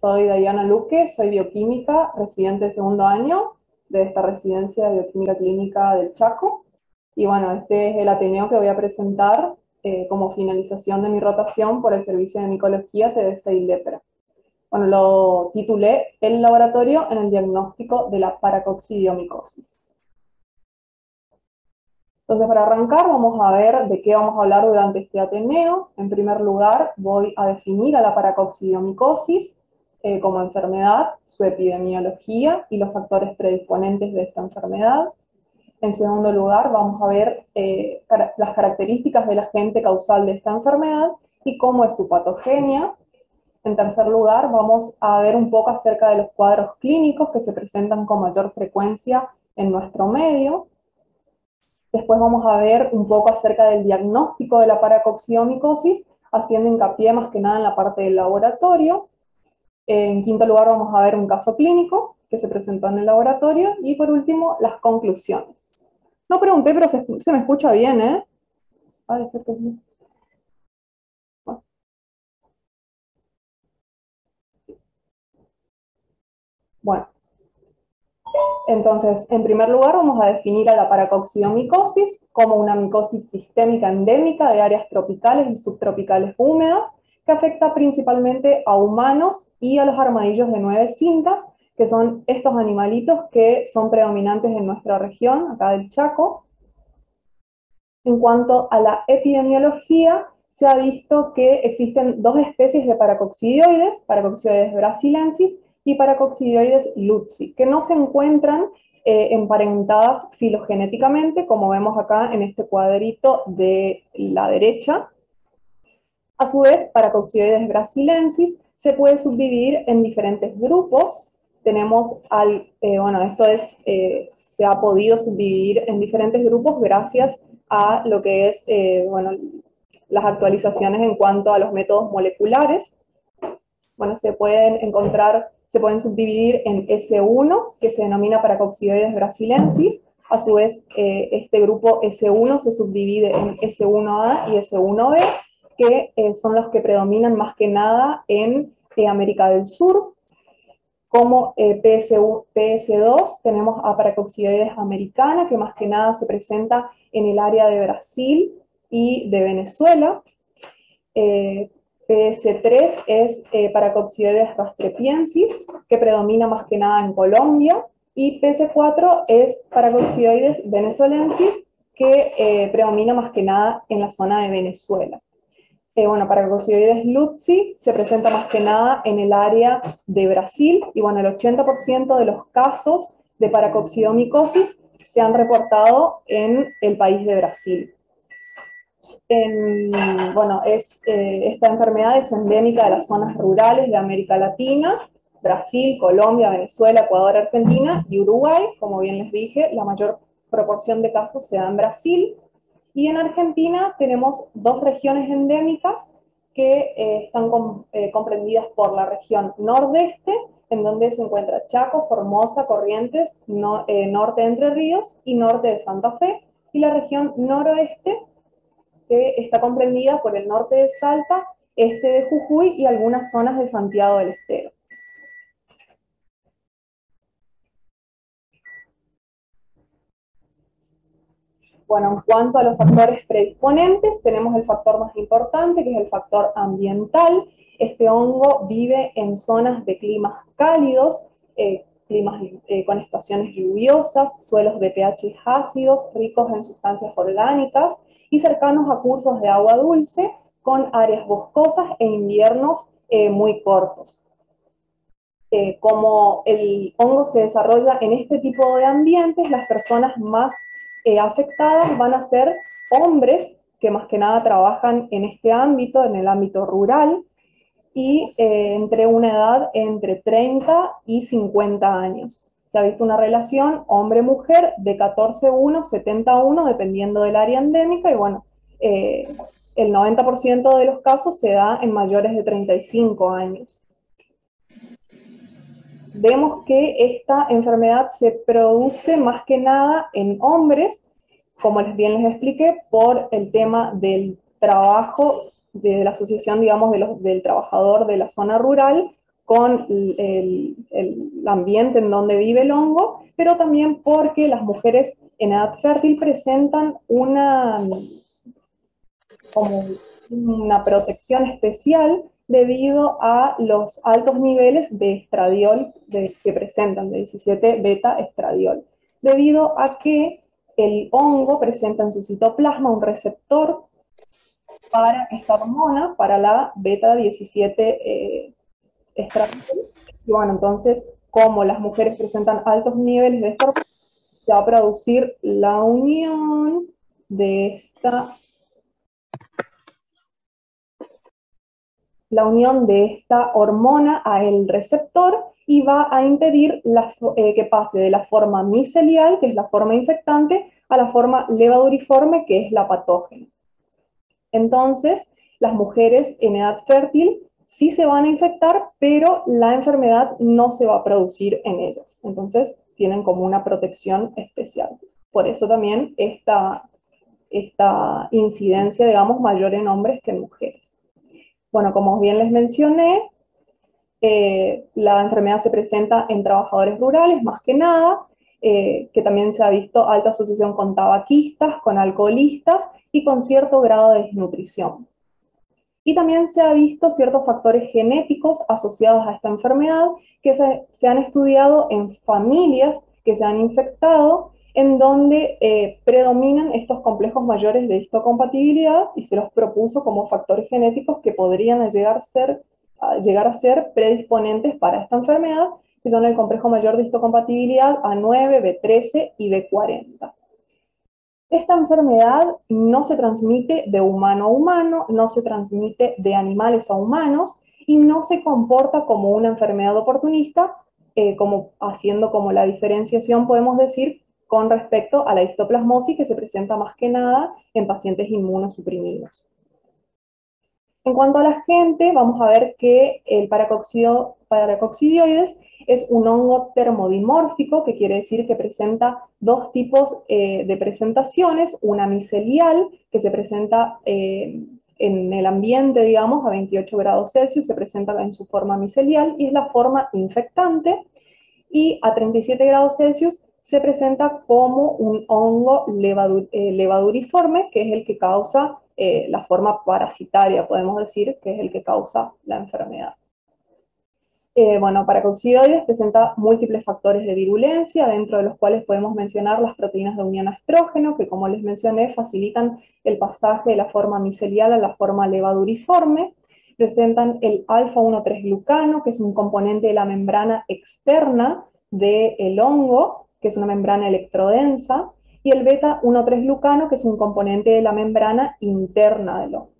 soy Diana Luque, soy bioquímica, residente de segundo año de esta residencia de bioquímica clínica del Chaco. Y bueno, este es el Ateneo que voy a presentar eh, como finalización de mi rotación por el Servicio de Micología TDC y Lepra. Bueno, lo titulé El laboratorio en el diagnóstico de la paracoxidiomicosis. Entonces, para arrancar, vamos a ver de qué vamos a hablar durante este Ateneo. En primer lugar, voy a definir a la paracoxidiomicosis eh, como enfermedad, su epidemiología y los factores predisponentes de esta enfermedad. En segundo lugar, vamos a ver eh, las características del agente causal de esta enfermedad y cómo es su patogenia. En tercer lugar, vamos a ver un poco acerca de los cuadros clínicos que se presentan con mayor frecuencia en nuestro medio. Después vamos a ver un poco acerca del diagnóstico de la paracoxiomicosis, haciendo hincapié más que nada en la parte del laboratorio. En quinto lugar vamos a ver un caso clínico que se presentó en el laboratorio. Y por último, las conclusiones. No pregunté, pero se, me escucha bien, ¿eh? ser que sí. Bueno, entonces, en primer lugar vamos a definir a la paracoxidomicosis como una micosis sistémica endémica de áreas tropicales y subtropicales húmedas que afecta principalmente a humanos y a los armadillos de nueve cintas, que son estos animalitos que son predominantes en nuestra región, acá del Chaco. En cuanto a la epidemiología, se ha visto que existen dos especies de paracoxidioides, paracoxidioides brasilensis y paracoxidioides lutzi, que no se encuentran eh, emparentadas filogenéticamente, como vemos acá en este cuadrito de la derecha. A su vez, paracoxidioides brasilensis se puede subdividir en diferentes grupos. Tenemos al, eh, bueno, esto es, eh, se ha podido subdividir en diferentes grupos gracias a lo que es, bueno, las actualizaciones en cuanto a los métodos moleculares. Bueno, se pueden encontrar se pueden subdividir en S1, que se denomina Paracoxidioides brasilensis. A su vez, eh, este grupo S1 se subdivide en S1A y S1B, que eh, son los que predominan más que nada en eh, América del Sur. Como PS2 tenemos a Paracoxidioides americana, que más que nada se presenta en el área de Brasil y de Venezuela. PS3 es eh, Paracoxioides rastrepiensis, que predomina más que nada en Colombia, y PS4 es Paracoxioides venezuelensis, que eh, predomina más que nada en la zona de Venezuela. Eh, bueno, Paracoxioides lutzi se presenta más que nada en el área de Brasil, y bueno, el 80% de los casos de paracoxiomicosis se han reportado en el país de Brasil bueno, es, eh, esta enfermedad es endémica de las zonas rurales de América Latina, Brasil, Colombia, Venezuela, Ecuador, Argentina y Uruguay. Como bien les dije, la mayor proporción de casos se da en Brasil. Y en Argentina tenemos dos regiones endémicas que eh, están eh, comprendidas por la región nordeste, en donde se encuentra Chaco, Formosa, Corrientes, norte de Entre Ríos y norte de Santa Fe, y la región noroeste, que está comprendida por el norte de Salta, este de Jujuy y algunas zonas de Santiago del Estero. Bueno, en cuanto a los factores predisponentes, tenemos el factor más importante, que es el factor ambiental. Este hongo vive en zonas de climas cálidos, eh, climas eh, con estaciones lluviosas, suelos de pH ácidos, ricos en sustancias orgánicas, y cercanos a cursos de agua dulce con áreas boscosas e inviernos eh, muy cortos. Como el hongo se desarrolla en este tipo de ambientes, las personas más eh, afectadas van a ser hombres que más que nada trabajan en este ámbito, en el ámbito rural, y entre una edad entre 30 y 50 años se ha visto una relación hombre-mujer de 14-1, 70-1, dependiendo del área endémica, y bueno, eh, el 90% de los casos se da en mayores de 35 años. Vemos que esta enfermedad se produce más que nada en hombres, como bien les expliqué, por el tema del trabajo, de la asociación, digamos, del trabajador de la zona rural con el, ambiente en donde vive el hongo, pero también porque las mujeres en edad fértil presentan una, como una protección especial debido a los altos niveles de estradiol que presentan, de 17 beta estradiol, debido a que el hongo presenta en su citoplasma un receptor para esta hormona, para la beta 17 y bueno, entonces, como las mujeres presentan altos niveles de esta se va a producir la unión de esta la unión de esta hormona a el receptor y va a impedir eh, que pase de la forma micelial, que es la forma infectante, a la forma levaduriforme, que es la patógena. Entonces, las mujeres en edad fértil sí se van a infectar, pero la enfermedad no se va a producir en ellas. Entonces, tienen como una protección especial. Por eso también esta, esta incidencia, digamos, mayor en hombres que en mujeres. Bueno, como bien les mencioné, eh, la enfermedad se presenta en trabajadores rurales, más que nada, eh, que también se ha visto alta asociación con tabaquistas, con alcoholistas y con cierto grado de desnutrición. Y también se ha visto ciertos factores genéticos asociados a esta enfermedad que se, han estudiado en familias que se han infectado, en donde eh, predominan estos complejos mayores de histocompatibilidad y se los propuso como factores genéticos que podrían llegar a ser, predisponentes para esta enfermedad, que son el complejo mayor de histocompatibilidad A9, B13 y B40. Esta enfermedad no se transmite de humano a humano, no se transmite de animales a humanos y no se comporta como una enfermedad oportunista, eh, como, haciendo como la diferenciación, podemos decir, con respecto a la histoplasmosis que se presenta más que nada en pacientes inmunosuprimidos. En cuanto a la gente, vamos a ver que el paracoccidioides es un hongo termodimórfico, que quiere decir que presenta dos tipos eh, de presentaciones, una micelial, que se presenta eh, en el ambiente, digamos, a 28 grados Celsius, se presenta en su forma micelial, y es la forma infectante, y a 37 grados Celsius se presenta como un hongo eh, levaduriforme, que es el que causa la forma parasitaria, podemos decir, que es el que causa la enfermedad. Eh, bueno, paracoccidioides presenta múltiples factores de virulencia, dentro de los cuales podemos mencionar las proteínas de unión a estrógeno, que como les mencioné, facilitan el pasaje de la forma micelial a la forma levaduriforme. Presentan el alfa-1,3-glucano, que es un componente de la membrana externa del hongo, que es una membrana electrodensa, y el beta-1,3-glucano, que es un componente de la membrana interna del hongo.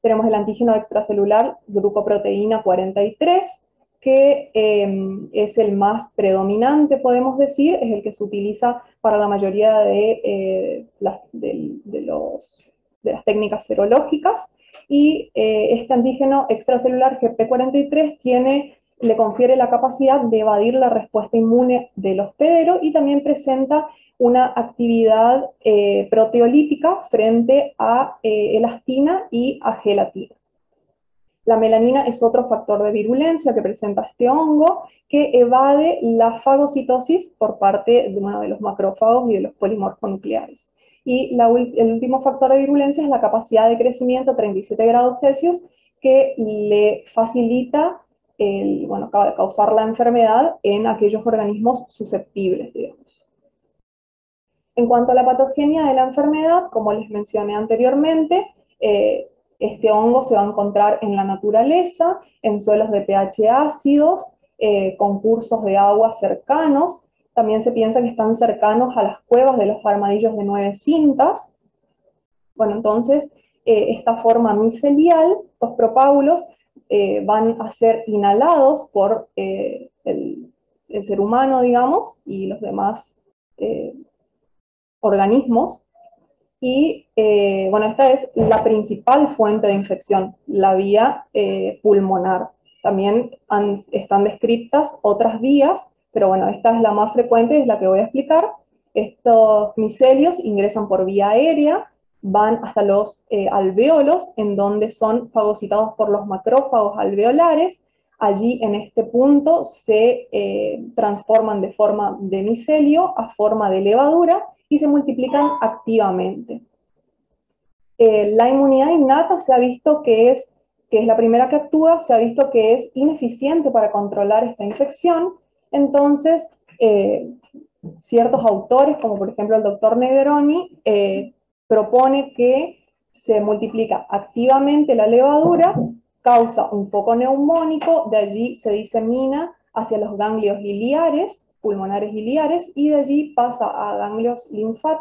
Tenemos el antígeno extracelular glucoproteína 43, que em, es el más predominante, podemos decir, es el que se utiliza para la mayoría de, eh, las, los, de las técnicas serológicas, y eh, este antígeno extracelular GP43 tiene, le confiere la capacidad de evadir la respuesta inmune del hospedero y también presenta una actividad eh, proteolítica frente a elastina y a gelatina. La melanina es otro factor de virulencia que presenta este hongo que evade la fagocitosis por parte de, de los macrófagos y de los polimorfonucleares. Y el último factor de virulencia es la capacidad de crecimiento a 37 grados Celsius que le facilita el, bueno, causar la enfermedad en aquellos organismos susceptibles, digamos. En cuanto a la patogenia de la enfermedad, como les mencioné anteriormente, eh, este hongo se va a encontrar en la naturaleza, en suelos de pH ácidos, eh, con cursos de agua cercanos. También se piensa que están cercanos a las cuevas de los armadillos de nueve cintas. Bueno, entonces, eh, esta forma micelial, los propágulos, eh, van a ser inhalados por el, el, ser humano, digamos, y los demás organismos, y eh, bueno, esta es la principal fuente de infección, la vía eh, pulmonar. También están descritas otras vías, pero bueno, esta es la más frecuente, es la que voy a explicar. Estos micelios ingresan por vía aérea, van hasta los eh, alveolos, en donde son fagocitados por los macrófagos alveolares. Allí en este punto se eh, transforman de forma de micelio a forma de levadura y se multiplican activamente. Eh, la inmunidad innata se ha visto que es, que es la primera que actúa, se ha visto que es ineficiente para controlar esta infección, entonces ciertos autores, como por ejemplo el doctor Negroni, propone que se multiplica activamente la levadura, causa un foco neumónico, de allí se disemina hacia los ganglios iliares, pulmonares iliares, y de allí pasa a ganglios,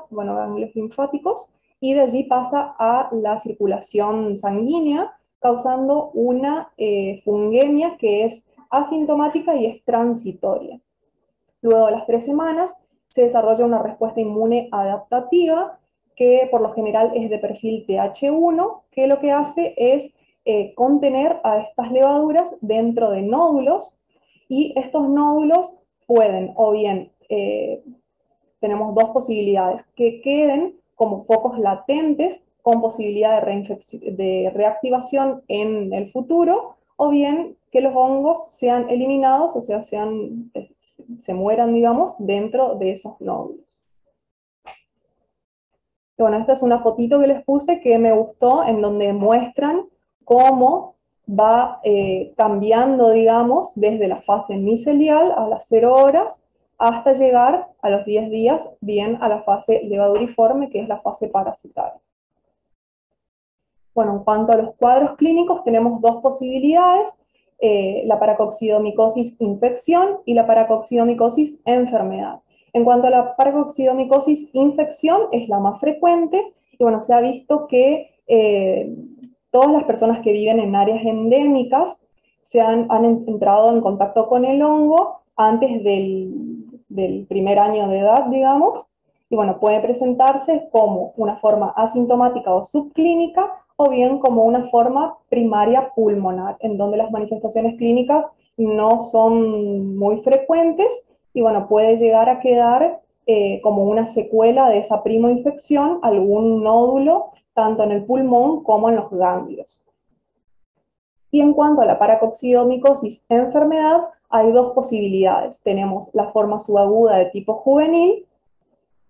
bueno, ganglios linfáticos, y de allí pasa a la circulación sanguínea, causando una eh, fungemia que es asintomática y es transitoria. Luego de las tres semanas se desarrolla una respuesta inmune adaptativa que por lo general es de perfil TH1, que lo que hace es eh, contener a estas levaduras dentro de nódulos y estos nódulos pueden o bien, eh, tenemos dos posibilidades, que queden como focos latentes con posibilidad de, de reactivación en el futuro, o bien que los hongos sean eliminados, o sea, sean, se mueran, digamos, dentro de esos nódulos. Bueno, esta es una fotito que les puse que me gustó, en donde muestran cómo va eh, cambiando, digamos, desde la fase micelial a las 0 horas hasta llegar a los 10 días bien a la fase levaduriforme, que es la fase parasitaria. Bueno, en cuanto a los cuadros clínicos, tenemos dos posibilidades, eh, la paracoccidomicosis infección y la paracoccidomicosis enfermedad. En cuanto a la paracoccidomicosis infección, es la más frecuente, y bueno, se ha visto que eh, todas las personas que viven en áreas endémicas se han, han entrado en contacto con el hongo antes del, del primer año de edad, digamos, y bueno, puede presentarse como una forma asintomática o subclínica o bien como una forma primaria pulmonar, en donde las manifestaciones clínicas no son muy frecuentes y bueno, puede llegar a quedar eh, como una secuela de esa primo-infección algún nódulo tanto en el pulmón como en los ganglios. Y en cuanto a la paracoccidomicosis enfermedad, hay dos posibilidades. Tenemos la forma subaguda de tipo juvenil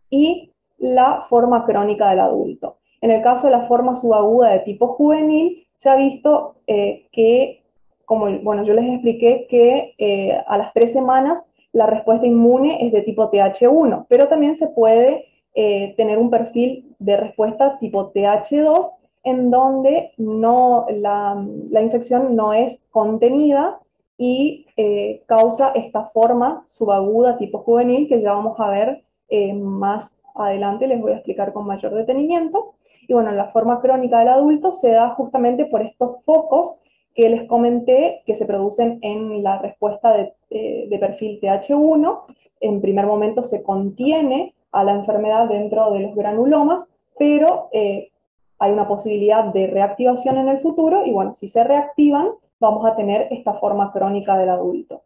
y la forma crónica del adulto. En el caso de la forma subaguda de tipo juvenil, se ha visto eh, que, como bueno, yo les expliqué que eh, a las tres semanas la respuesta inmune es de tipo TH1, pero también se puede eh, tener un perfil de respuesta tipo TH2 en donde no, la, la infección no es contenida y eh, causa esta forma subaguda tipo juvenil que ya vamos a ver eh, más adelante, les voy a explicar con mayor detenimiento. Y bueno, la forma crónica del adulto se da justamente por estos focos que les comenté que se producen en la respuesta de, eh, perfil TH1. En primer momento se contiene a la enfermedad dentro de los granulomas, pero hay una posibilidad de reactivación en el futuro y bueno, si se reactivan, vamos a tener esta forma crónica del adulto.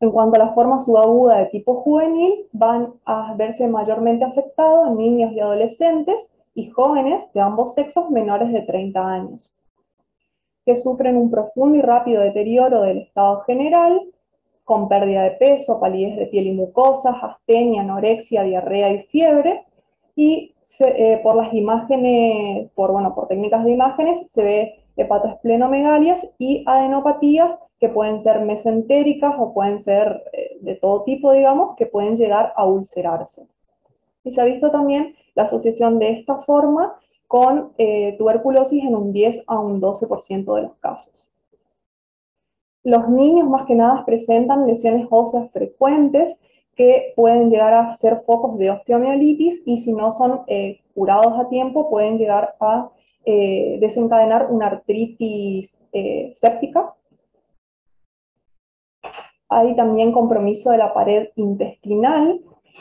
En cuanto a la forma subaguda de tipo juvenil, van a verse mayormente afectados niños y adolescentes y jóvenes de ambos sexos menores de 30 años, que sufren un profundo y rápido deterioro del estado general, con pérdida de peso, palidez de piel y mucosas, astenia, anorexia, diarrea y fiebre, y eh, por las imágenes, por, bueno, por técnicas de imágenes, se ve hepatoesplenomegalias y adenopatías que pueden ser mesentéricas o pueden ser eh, de todo tipo, digamos, que pueden llegar a ulcerarse. Y se ha visto también la asociación de esta forma con eh, tuberculosis en un 10 a un 12% de los casos. Los niños más que nada presentan lesiones óseas frecuentes que pueden llegar a ser focos de osteomielitis y si no son eh, curados a tiempo pueden llegar a eh, desencadenar una artritis séptica. Hay también compromiso de la pared intestinal,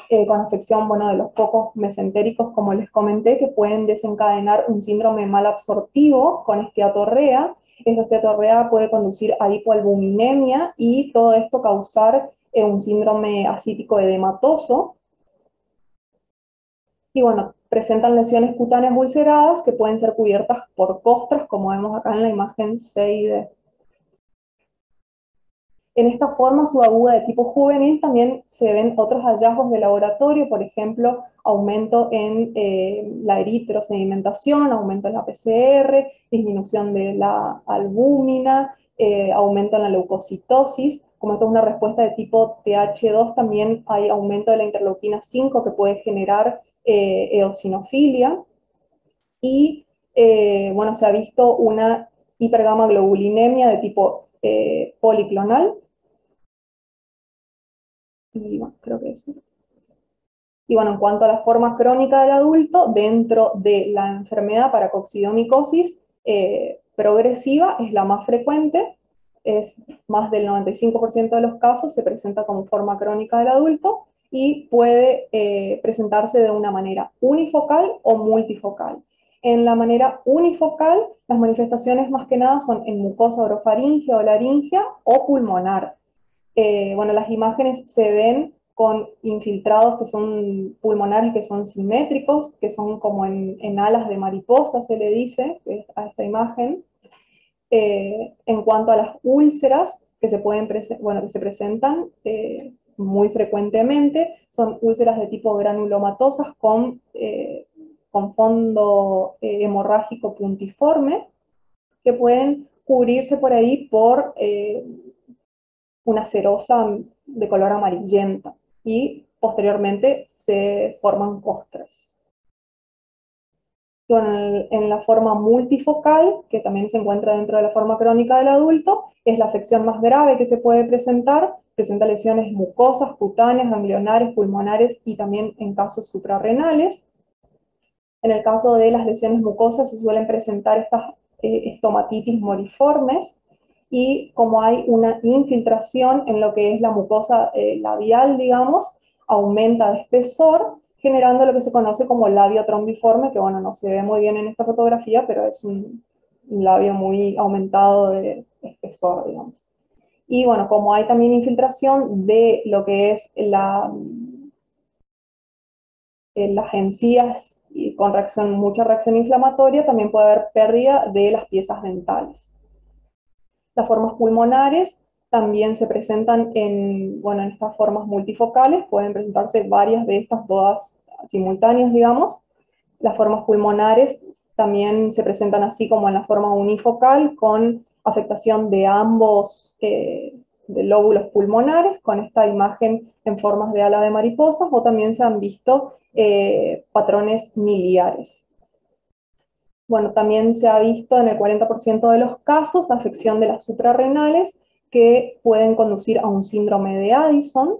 eh, con afección bueno, de los focos mesentéricos, como les comenté, que pueden desencadenar un síndrome mal absortivo con esteatorrea. Esta esteatorrea puede conducir a hipoalbuminemia y todo esto causar un síndrome acítico edematoso. Y bueno, presentan lesiones cutáneas ulceradas que pueden ser cubiertas por costras, como vemos acá en la imagen 6D. En esta forma subaguda de tipo juvenil también se ven otros hallazgos de laboratorio, por ejemplo, aumento en eh, la eritrosedimentación, aumento en la PCR, disminución de la albúmina, eh, aumento en la leucocitosis. Como esto es una respuesta de tipo TH2, también hay aumento de la interleuquina 5 que puede generar eh, eosinofilia. Y bueno, se ha visto una hipergamma-globulinemia de tipo policlonal, y bueno, creo que eso. Y bueno, en cuanto a la forma crónica del adulto, dentro de la enfermedad para coccidomicosis eh, progresiva es la más frecuente, es más del 95% de los casos se presenta como forma crónica del adulto y puede eh, presentarse de una manera unifocal o multifocal. En la manera unifocal, las manifestaciones más que nada son en mucosa orofaringia o laringia o pulmonar. Eh, bueno, las imágenes se ven con infiltrados que son pulmonares, que son simétricos, que son como en, alas de mariposa, se le dice a esta imagen. Eh, en cuanto a las úlceras, que se, pueden bueno, que se presentan eh, muy frecuentemente, son úlceras de tipo granulomatosas con, con fondo hemorrágico puntiforme, que pueden cubrirse por ahí por una cerosa de color amarillenta y posteriormente se forman costras. en la forma multifocal, que también se encuentra dentro de la forma crónica del adulto, es la afección más grave que se puede presentar, presenta lesiones mucosas, cutáneas, ganglionares, pulmonares y también en casos suprarrenales. En el caso de las lesiones mucosas se suelen presentar estas eh, estomatitis moriformes, y como hay una infiltración en lo que es la mucosa eh, labial, digamos, aumenta de espesor, generando lo que se conoce como labio trombiforme, que bueno, no se ve muy bien en esta fotografía, pero es un, labio muy aumentado de espesor, digamos. Y bueno, como hay también infiltración de lo que es eh, las encías y con mucha reacción inflamatoria, también puede haber pérdida de las piezas dentales. Las formas pulmonares también se presentan en, bueno, en estas formas multifocales, pueden presentarse varias de estas, todas simultáneas, digamos. Las formas pulmonares también se presentan así como en la forma unifocal, con afectación de ambos eh, de lóbulos pulmonares, con esta imagen en formas de ala de mariposas, o también se han visto eh, patrones miliares. Bueno, también se ha visto en el 40% de los casos afección de las suprarrenales que pueden conducir a un síndrome de Addison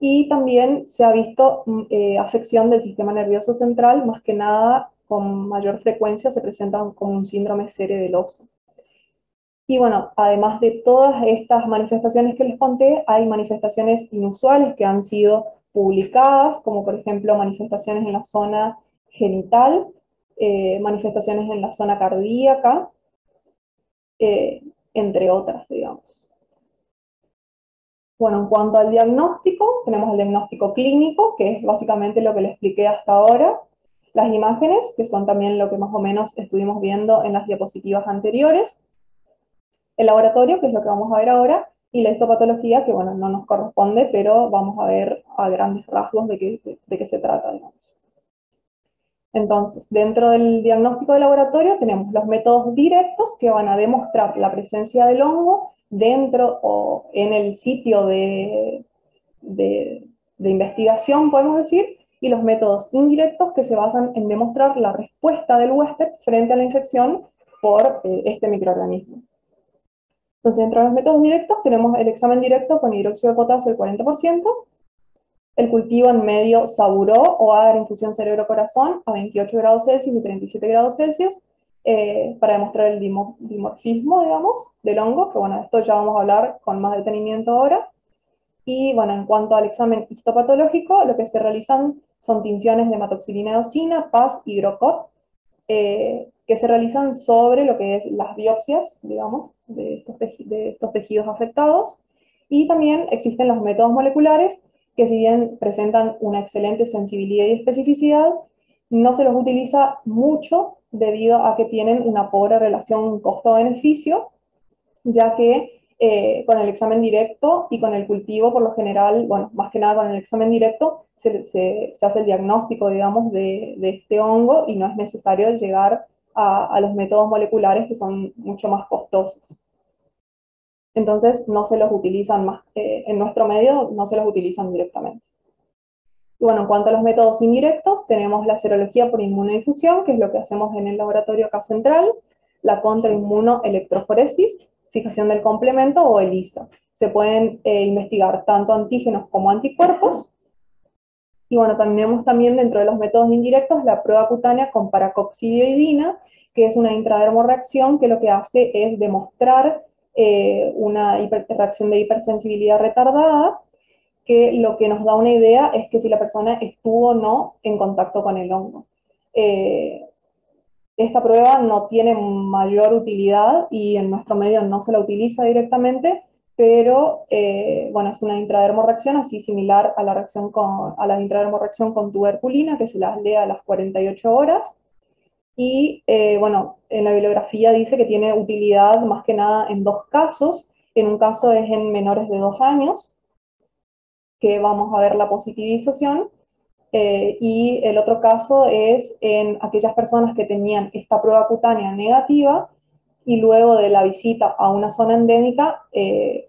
y también se ha visto mm, eh, afección del sistema nervioso central, más que nada con mayor frecuencia se presentan como un síndrome cerebeloso. Y bueno, además de todas estas manifestaciones que les conté, hay manifestaciones inusuales que han sido publicadas, como por ejemplo manifestaciones en la zona genital, eh, manifestaciones en la zona cardíaca, eh, entre otras, digamos. Bueno, en cuanto al diagnóstico, tenemos el diagnóstico clínico, que es básicamente lo que le expliqué hasta ahora, las imágenes, que son también lo que más o menos estuvimos viendo en las diapositivas anteriores, el laboratorio, que es lo que vamos a ver ahora, y la histopatología, que bueno, no nos corresponde, pero vamos a ver a grandes rasgos de qué, de qué se trata, digamos. Entonces, dentro del diagnóstico de laboratorio tenemos los métodos directos que van a demostrar la presencia del hongo dentro o en el sitio de, investigación, podemos decir, y los métodos indirectos que se basan en demostrar la respuesta del huésped frente a la infección por eh, este microorganismo. Entonces, dentro de los métodos directos tenemos el examen directo con hidróxido de potasio del 40%, el cultivo en medio saburó o agar infusión cerebro-corazón a 28 grados Celsius y 37 grados Celsius eh, para demostrar el dimorfismo, digamos, del hongo, que bueno, esto ya vamos a hablar con más detenimiento ahora. Y bueno, en cuanto al examen histopatológico, lo que se realizan son tinciones de hematoxilina eosina, PAS y eh, que se realizan sobre lo que es las biopsias, digamos, de estos, de estos tejidos afectados. Y también existen los métodos moleculares que si bien presentan una excelente sensibilidad y especificidad, no se los utiliza mucho debido a que tienen una pobre relación costo-beneficio, ya que eh, con el examen directo y con el cultivo, por lo general, bueno, más que nada con el examen directo, se, hace el diagnóstico, digamos, de, de, este hongo y no es necesario llegar a, a, los métodos moleculares que son mucho más costosos. Entonces, no se los utilizan más, eh, en nuestro medio no se los utilizan directamente. Y bueno, en cuanto a los métodos indirectos, tenemos la serología por inmunodifusión, que es lo que hacemos en el laboratorio acá central, la contrainmunoelectroforesis, fijación del complemento o ELISA. Se pueden eh, investigar tanto antígenos como anticuerpos. Y bueno, tenemos también dentro de los métodos indirectos la prueba cutánea con paracoxidioidina, que es una intradermorreacción que lo que hace es demostrar eh, una reacción de hipersensibilidad retardada, que lo que nos da una idea es que si la persona estuvo o no en contacto con el hongo. Eh, esta prueba no tiene mayor utilidad y en nuestro medio no se la utiliza directamente, pero eh, bueno, es una intradermorreacción así similar a la, reacción con, a la intradermorreacción con tuberculina, que se las lee a las 48 horas. Y eh, bueno, en la bibliografía dice que tiene utilidad más que nada en dos casos. En un caso es en menores de dos años, que vamos a ver la positivización, eh, y el otro caso es en aquellas personas que tenían esta prueba cutánea negativa y luego de la visita a una zona endémica eh,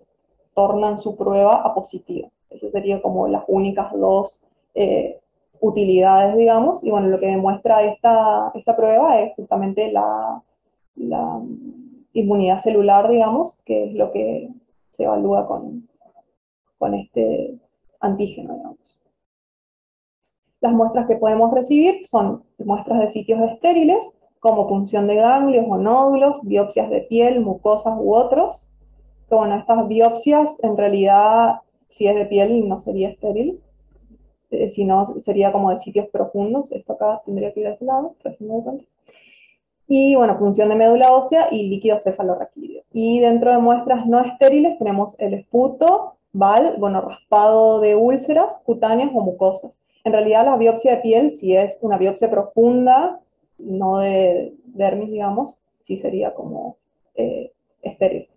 tornan su prueba a positiva. Eso sería como las únicas dos eh, utilidades, digamos. Y bueno, lo que demuestra esta, esta prueba es justamente la, la, inmunidad celular, digamos, que es lo que se evalúa con, con este antígeno, digamos. Las muestras que podemos recibir son muestras de sitios estériles, como punción de ganglios o nódulos, biopsias de piel, mucosas u otros. Que bueno, estas biopsias en realidad, si es de piel, no sería estéril, eh, sino sería como de sitios profundos. Esto acá tendría que ir de este lado, y bueno, punción de médula ósea y líquido cefalorraquídeo. Y dentro de muestras no estériles tenemos el esputo, val, bueno, raspado de úlceras, cutáneas o mucosas. En realidad la biopsia de piel, si es una biopsia profunda, no de dermis, digamos, sí sería como eh, estéril.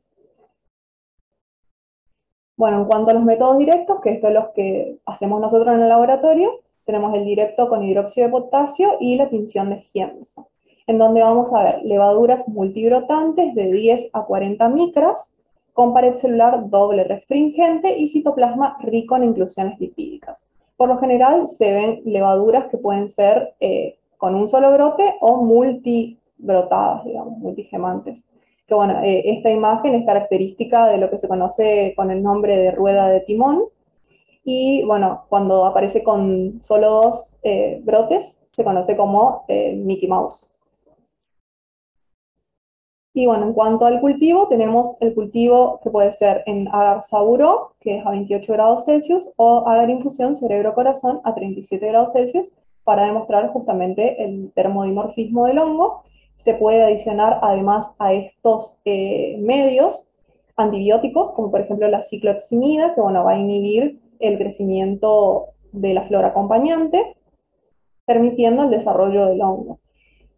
Bueno, en cuanto a los métodos directos, que esto es los que hacemos nosotros en el laboratorio, tenemos el directo con hidróxido de potasio y la tinción de Giemsa, en donde vamos a ver levaduras multibrotantes de 10 a 40 micras, con pared celular doble restringente y citoplasma rico en inclusiones lipídicas. Por lo general se ven levaduras que pueden ser eh, con un solo brote o multibrotadas, digamos, multigemantes. Que bueno, eh, esta imagen es característica de lo que se conoce con el nombre de rueda de timón. Y bueno, cuando aparece con solo dos eh, brotes, se conoce como Mickey Mouse. Y bueno, en cuanto al cultivo, tenemos el cultivo que puede ser en agar saburo, que es a 28 grados Celsius, o agar infusión cerebro-corazón a 37 grados Celsius, para demostrar justamente el termodimorfismo del hongo. Se puede adicionar además a estos eh, medios antibióticos, como por ejemplo la cicloheximida, que bueno, va a inhibir el crecimiento de la flora acompañante, permitiendo el desarrollo del hongo.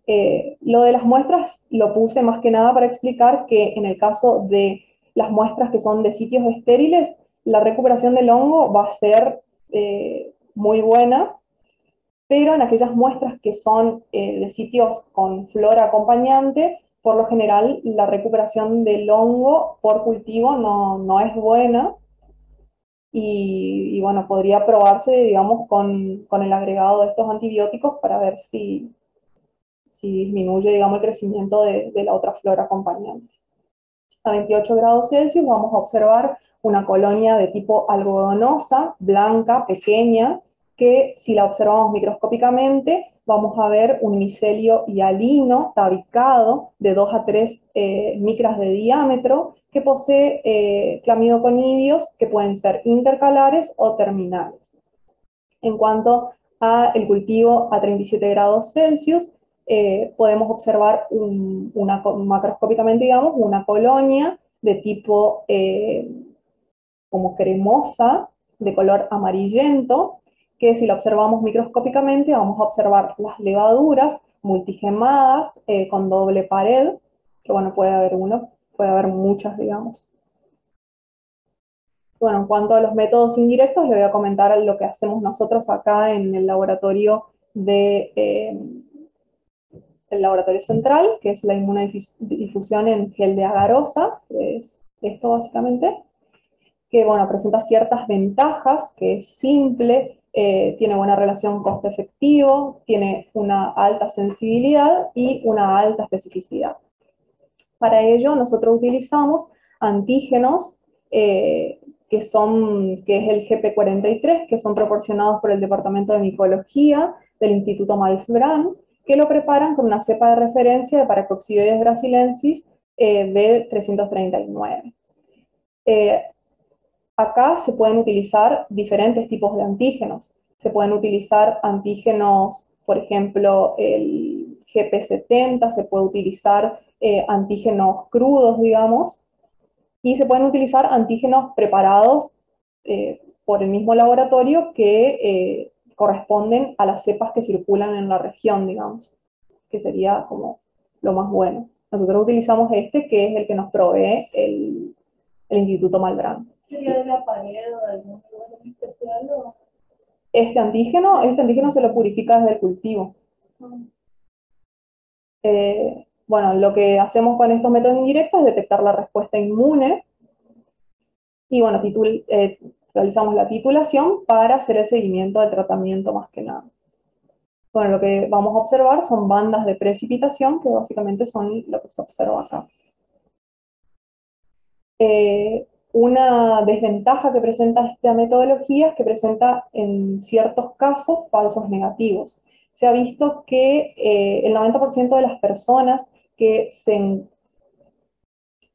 Eh, lo de las muestras lo puse más que nada para explicar que en el caso de las muestras que son de sitios estériles, la recuperación del hongo va a ser eh, muy buena, pero en aquellas muestras que son eh, de sitios con flora acompañante, por lo general la recuperación del hongo por cultivo no, no es buena, y, y, bueno, podría probarse, digamos, con, con, el agregado de estos antibióticos para ver si, si disminuye, digamos, el crecimiento de, la otra flora acompañante. A 28 grados Celsius vamos a observar una colonia de tipo algodonosa, blanca, pequeña, que si la observamos microscópicamente, vamos a ver un micelio hialino tabicado de 2 a 3 eh, micras de diámetro que posee eh, clamidoconidios que pueden ser intercalares o terminales. En cuanto al cultivo a 37 grados Celsius, eh, podemos observar una, macroscópicamente, digamos, una colonia de tipo eh, como cremosa, de color amarillento, que si la observamos microscópicamente vamos a observar las levaduras multigemadas eh, con doble pared, que bueno, puede haber uno, puede haber muchas, digamos. Bueno, en cuanto a los métodos indirectos, le voy a comentar lo que hacemos nosotros acá en el laboratorio de eh, el laboratorio central, que es la inmunodifusión en gel de agarosa, que es esto básicamente, que bueno, presenta ciertas ventajas, que es simple, eh, tiene buena relación costo-efectivo, tiene una alta sensibilidad y una alta especificidad. Para ello nosotros utilizamos antígenos eh, que, son, que es el GP43, que son proporcionados por el Departamento de Micología del Instituto Malfbrán, que lo preparan con una cepa de referencia de Paracoccidioides brasilensis eh, B339. Eh, acá se pueden utilizar diferentes tipos de antígenos. Se pueden utilizar antígenos, por ejemplo, el GP70, se puede utilizar eh, antígenos crudos, digamos, y se pueden utilizar antígenos preparados eh, por el mismo laboratorio que eh, corresponden a las cepas que circulan en la región, digamos, que sería como lo más bueno. Nosotros utilizamos este, que es el que nos provee el, Instituto Malbrán. ¿Sería de la pared o de algún lugar especial? Este antígeno, este antígeno se lo purifica desde el cultivo. Ah. Eh, bueno, lo que hacemos con estos métodos indirectos es detectar la respuesta inmune y bueno, eh, realizamos la titulación para hacer el seguimiento del tratamiento más que nada. Bueno, lo que vamos a observar son bandas de precipitación, que básicamente son lo que se observa acá. Eh, una desventaja que presenta esta metodología es que presenta en ciertos casos falsos negativos. Se ha visto que eh, el 90% de las personas que se, el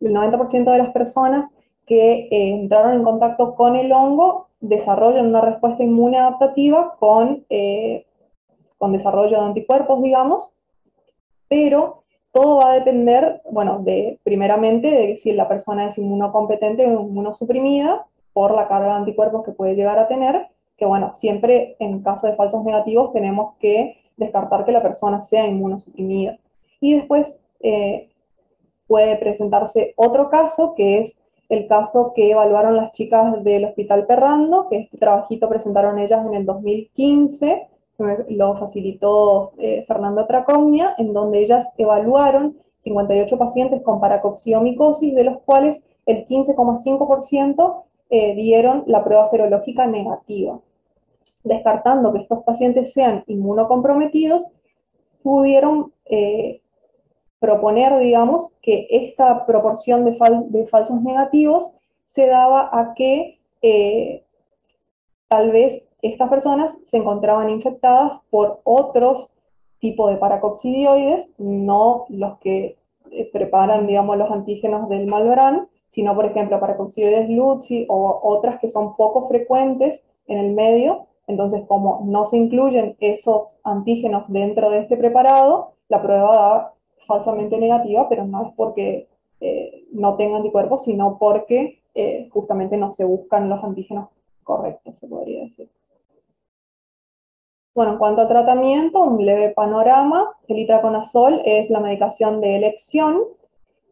90% de las personas que eh, entraron en contacto con el hongo desarrollan una respuesta inmune adaptativa con, eh, con desarrollo de anticuerpos, digamos, pero todo va a depender, bueno, de, primeramente, de si la persona es inmunocompetente o inmunosuprimida por la carga de anticuerpos que puede llegar a tener, que bueno, siempre en caso de falsos negativos tenemos que descartar que la persona sea inmunosuprimida. Y después eh, puede presentarse otro caso, que es el caso que evaluaron las chicas del Hospital Perrando, que este trabajito presentaron ellas en el 2015, lo facilitó eh, Fernando Tracognia, en donde ellas evaluaron 58 pacientes con paracoxiomicosis, de los cuales el 15,5% eh, dieron la prueba serológica negativa. Descartando que estos pacientes sean inmunocomprometidos, pudieron eh, proponer, digamos, que esta proporción de, falsos negativos se daba a que eh, tal vez estas personas se encontraban infectadas por otros tipos de paracoccidioides, no los que eh, preparan, digamos, los antígenos del malverán, sino, por ejemplo, paracoccidioides luci o otras que son poco frecuentes en el medio. Entonces, como no se incluyen esos antígenos dentro de este preparado, la prueba da falsamente negativa, pero no es porque eh, no tenga anticuerpos, sino porque eh, justamente no se buscan los antígenos correctos, se podría decir. Bueno, en cuanto a tratamiento, un leve panorama, el itraconazol es la medicación de elección,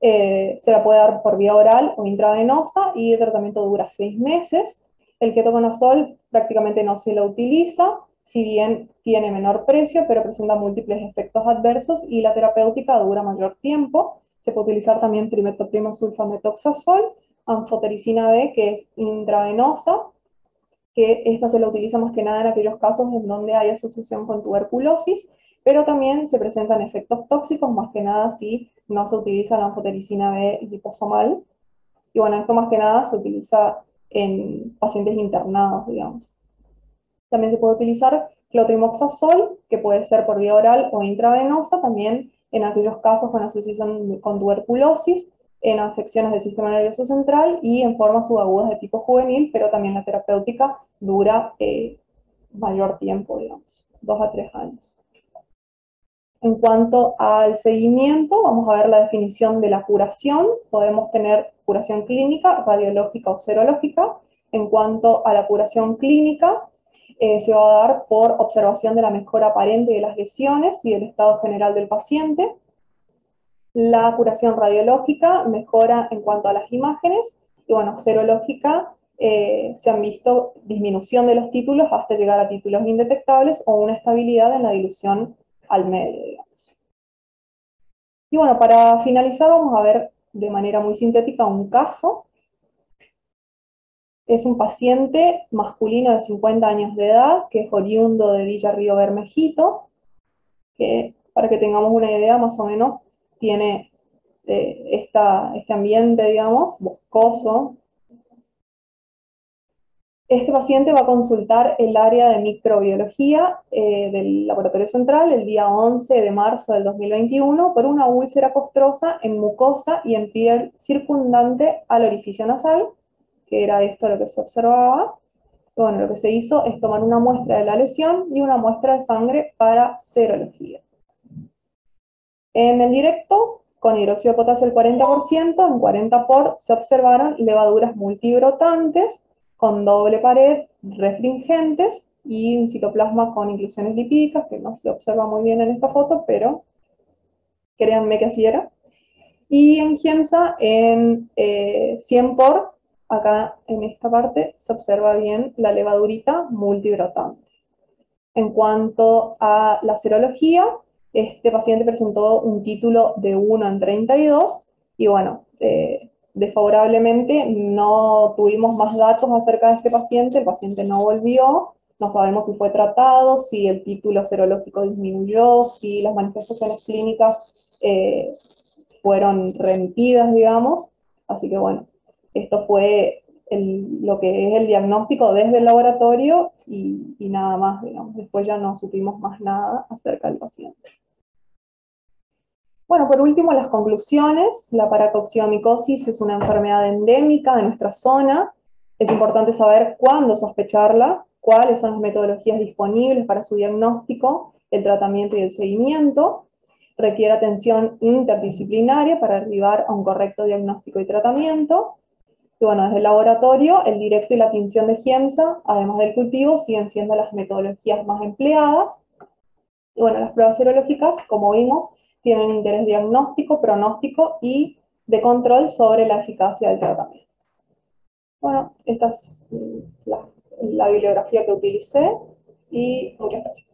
eh, se la puede dar por vía oral o intravenosa y el tratamiento dura seis meses. El ketoconazol prácticamente no se lo utiliza, si bien tiene menor precio, pero presenta múltiples efectos adversos y la terapéutica dura mayor tiempo. Se puede utilizar también trimetoprimo sulfametoxazol, anfotericina B, que es intravenosa, que esta se la utiliza más que nada en aquellos casos en donde hay asociación con tuberculosis, pero también se presentan efectos tóxicos, más que nada si no se utiliza la anfotericina B liposomal. Y bueno, esto más que nada se utiliza en pacientes internados, digamos. También se puede utilizar clotrimoxazol, que puede ser por vía oral o intravenosa, también en aquellos casos con asociación con tuberculosis, en afecciones del sistema nervioso central y en formas subagudas de tipo juvenil, pero también la terapéutica dura eh, mayor tiempo, digamos, dos a tres años. En cuanto al seguimiento, vamos a ver la definición de la curación. Podemos tener curación clínica, radiológica o serológica. En cuanto a la curación clínica, eh, se va a dar por observación de la mejora aparente de las lesiones y del estado general del paciente. La curación radiológica mejora en cuanto a las imágenes y bueno, serológica eh, se han visto disminución de los títulos hasta llegar a títulos indetectables o una estabilidad en la dilución al medio, digamos. Y bueno, para finalizar vamos a ver de manera muy sintética un caso. Es un paciente masculino de 50 años de edad, que es oriundo de Villa Río Bermejito, que para que tengamos una idea más o menos tiene eh, este ambiente, digamos, boscoso, este paciente va a consultar el área de microbiología eh, del laboratorio central el día 11 de marzo del 2021 por una úlcera costrosa en mucosa y en piel circundante al orificio nasal, que era esto lo que se observaba. Bueno, lo que se hizo es tomar una muestra de la lesión y una muestra de sangre para serología. En el directo, con hidróxido de potasio el 40%, en 40 por se observaron levaduras multibrotantes, con doble pared, refringentes y un citoplasma con inclusiones lipídicas, que no se observa muy bien en esta foto, pero créanme que así era. Y en Giemsa, en 100 eh, por, acá en esta parte, se observa bien la levadurita multibrotante. En cuanto a la serología, este paciente presentó un título de 1 en 32, y bueno, eh, Desfavorablemente no tuvimos más datos acerca de este paciente, el paciente no volvió, no sabemos si fue tratado, si el título serológico disminuyó, si las manifestaciones clínicas eh, fueron remitidas, digamos. Así que bueno, esto fue lo que es el diagnóstico desde el laboratorio y, y nada más, digamos. Después ya no supimos más nada acerca del paciente. Bueno, por último, las conclusiones. La paracoxiomicosis es una enfermedad endémica de nuestra zona. Es importante saber cuándo sospecharla, cuáles son las metodologías disponibles para su diagnóstico, el tratamiento y el seguimiento. Requiere atención interdisciplinaria para arribar a un correcto diagnóstico y tratamiento. Y bueno, desde el laboratorio, el directo y la tinción de Giemsa, además del cultivo, siguen siendo las metodologías más empleadas. Y bueno, las pruebas serológicas, como vimos, tienen interés diagnóstico, pronóstico y de control sobre la eficacia del tratamiento. Bueno, esta es la, la bibliografía que utilicé y muchas gracias.